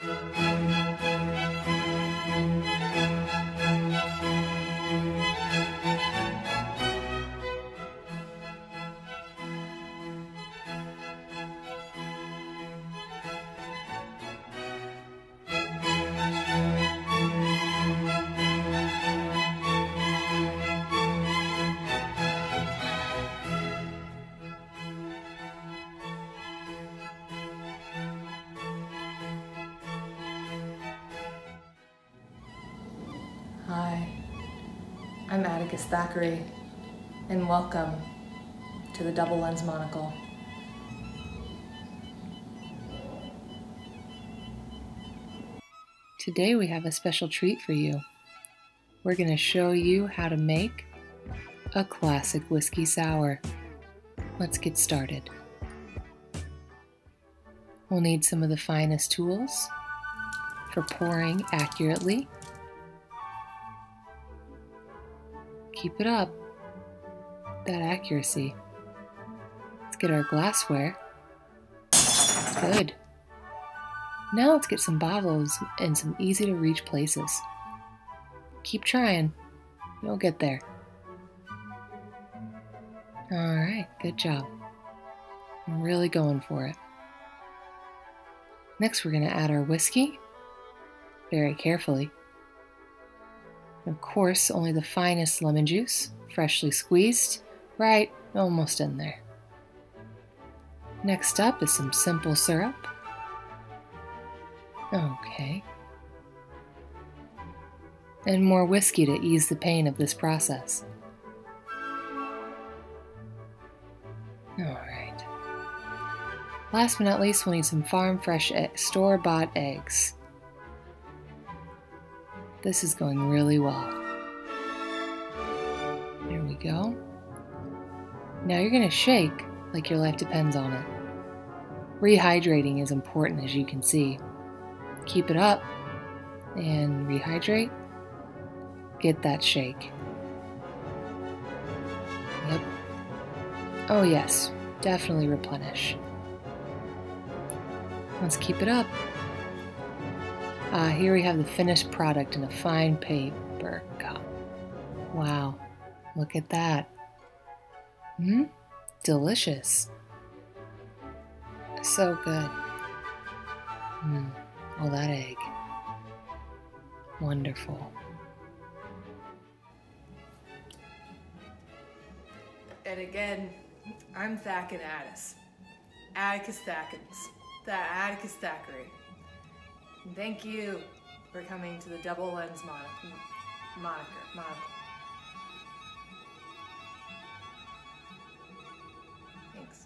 Hi, I'm Atticus Thackery, and welcome to the Double Lens Monocle. Today we have a special treat for you. We're going to show you how to make a classic whiskey sour. Let's get started. We'll need some of the finest tools for pouring accurately Keep it up. That accuracy. Let's get our glassware. Good. Now let's get some bottles in some easy to reach places. Keep trying. You'll get there. Alright, good job. I'm really going for it. Next, we're going to add our whiskey very carefully. Of course, only the finest lemon juice, freshly squeezed, right almost in there. Next up is some simple syrup. Okay. And more whiskey to ease the pain of this process. Alright. Last but not least, we'll need some farm fresh store bought eggs. This is going really well. There we go. Now you're going to shake like your life depends on it. Rehydrating is important as you can see. Keep it up and rehydrate. Get that shake. Yep. Oh, yes, definitely replenish. Let's keep it up. Uh, here we have the finished product in a fine paper cup. Wow, look at that. Hmm, delicious. So good. Hmm, all that egg. Wonderful. And again, I'm Thackin Addis. Atticus Thackins. That Atticus Thackery. And thank you for coming to the double lens monic moniker. Monocle. Thanks.